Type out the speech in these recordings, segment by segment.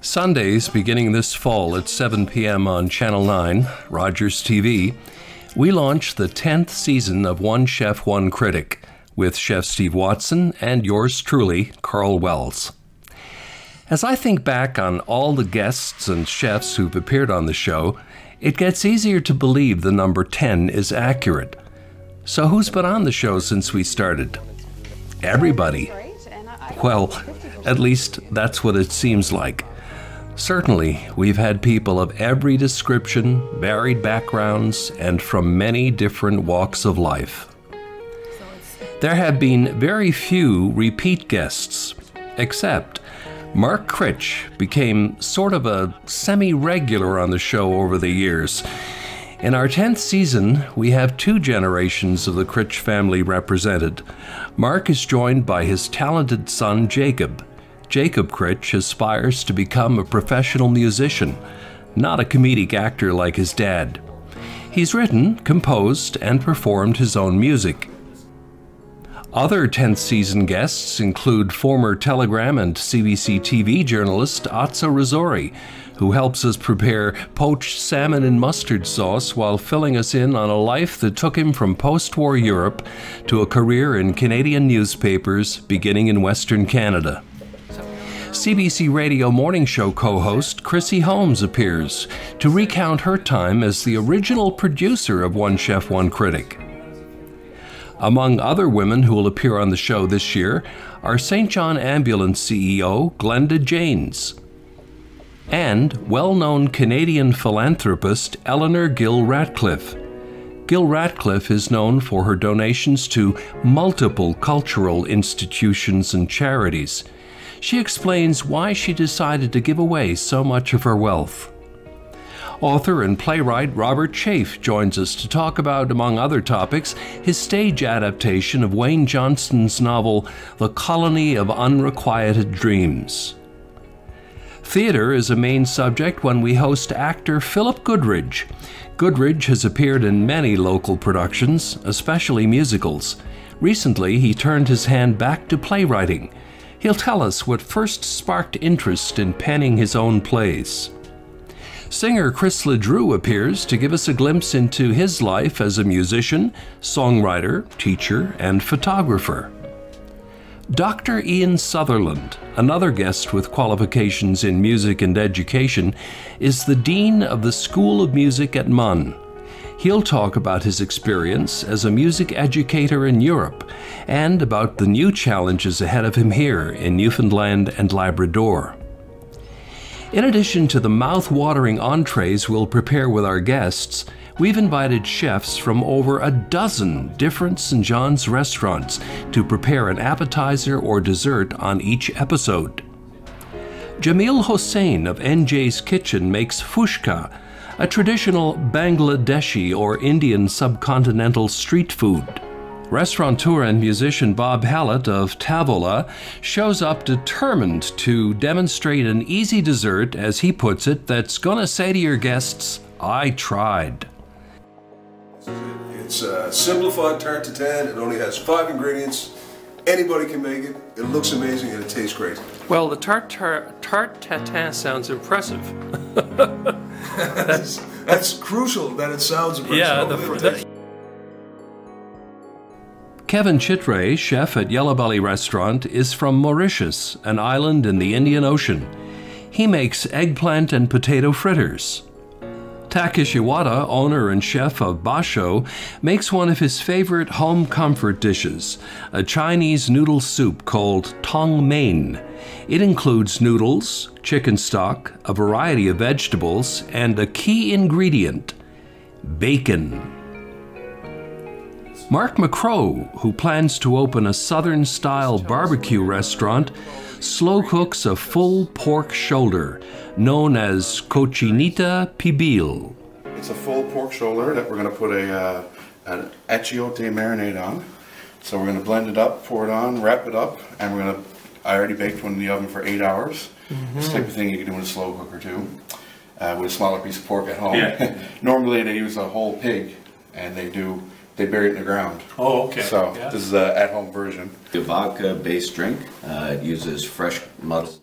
Sundays, beginning this fall at 7 p.m. on Channel 9, Rogers TV, we launch the 10th season of One Chef, One Critic with Chef Steve Watson and yours truly, Karl Wells. As I think back on all the guests and chefs who've appeared on the show, it gets easier to believe the number 10 is accurate. So, who's been on the show since we started? Everybody. Well, at least that's what it seems like. Certainly, we've had people of every description, varied backgrounds, and from many different walks of life. There have been very few repeat guests, except Mark Critch became sort of a semi regular on the show over the years. In our 10th season, we have two generations of the Critch family represented. Mark is joined by his talented son, Jacob. Jacob Critch aspires to become a professional musician, not a comedic actor like his dad. He's written, composed, and performed his own music. Other 10th season guests include former Telegram and CBC TV journalist Atso Risori, who helps us prepare poached salmon in mustard sauce while filling us in on a life that took him from post war Europe to a career in Canadian newspapers beginning in Western Canada. CBC Radio morning show co host Krissy Holmes appears to recount her time as the original producer of One Chef, One Critic. Among other women who will appear on the show this year are St. John Ambulance CEO Glenda Janes and well known Canadian philanthropist Eleanor Gill Ratcliffe. Gill Ratcliffe is known for her donations to multiple cultural institutions and charities she explains why she decided to give away so much of her wealth. Author and playwright Robert Chafe joins us to talk about, among other topics, his stage adaptation of Wayne Johnston's novel The Colony of Unrequited Dreams. Theater is a main subject when we host actor Philip Goodridge. Goodridge has appeared in many local productions, especially musicals. Recently, he turned his hand back to playwriting He'll tell us what first sparked interest in penning his own plays. Singer Chris LeDrew appears to give us a glimpse into his life as a musician, songwriter, teacher, and photographer. Dr. Ian Sutherland, another guest with qualifications in music and education, is the Dean of the School of Music at MUN. He'll talk about his experience as a music educator in Europe and about the new challenges ahead of him here in Newfoundland and Labrador. In addition to the mouth-watering entrees we'll prepare with our guests, we've invited chefs from over a dozen different St. John's restaurants to prepare an appetizer or dessert on each episode. Jamil Hossein of NJ's Kitchen makes fushka, a traditional Bangladeshi or Indian subcontinental street food. Restaurateur and musician Bob Hallett of Tavola shows up determined to demonstrate an easy dessert, as he puts it, that's gonna say to your guests, I tried. It's a simplified tarte tatin. It only has five ingredients. Anybody can make it. It looks amazing and it tastes great. Well, the tart, tart, tarte tatin sounds impressive. that's, that's crucial that it sounds impressive. Yeah, the, the, Kevin Chitre, chef at Yellow Belly Restaurant, is from Mauritius, an island in the Indian Ocean. He makes eggplant and potato fritters. Takesh Iwata, owner and chef of Basho, makes one of his favorite home comfort dishes, a Chinese noodle soup called tong mein. It includes noodles, chicken stock, a variety of vegetables, and a key ingredient bacon. Mark McCrow, who plans to open a southern style barbecue restaurant, slow cooks a full pork shoulder known as cochinita pibil. It's a full pork shoulder that we're going to put a uh, an achiote marinade on. So we're going to blend it up, pour it on, wrap it up, and we're going to. I already baked one in the oven for eight hours. Mm -hmm. This type of thing you can do in a slow cooker too, uh, with a smaller piece of pork at home. Yeah. Normally they use a whole pig, and they do they bury it in the ground. Oh, okay. So yeah. this is an at-home version. The vodka-based drink. Uh, it uses fresh muddled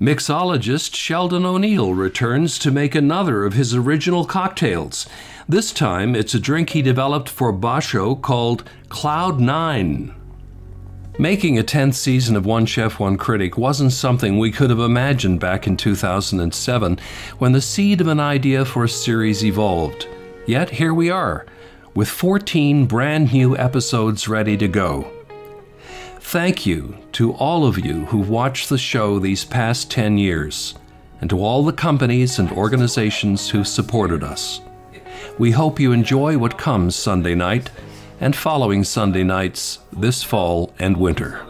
Mixologist Sheldon O'Neill returns to make another of his original cocktails. This time, it's a drink he developed for Basho called Cloud Nine. Making a 10th season of One Chef, One Critic wasn't something we could have imagined back in 2007 when the seed of an idea for a series evolved. Yet here we are, with 14 brand new episodes ready to go. Thank you to all of you who've watched the show these past 10 years, and to all the companies and organizations who supported us. We hope you enjoy what comes Sunday night and following Sunday nights this fall and winter.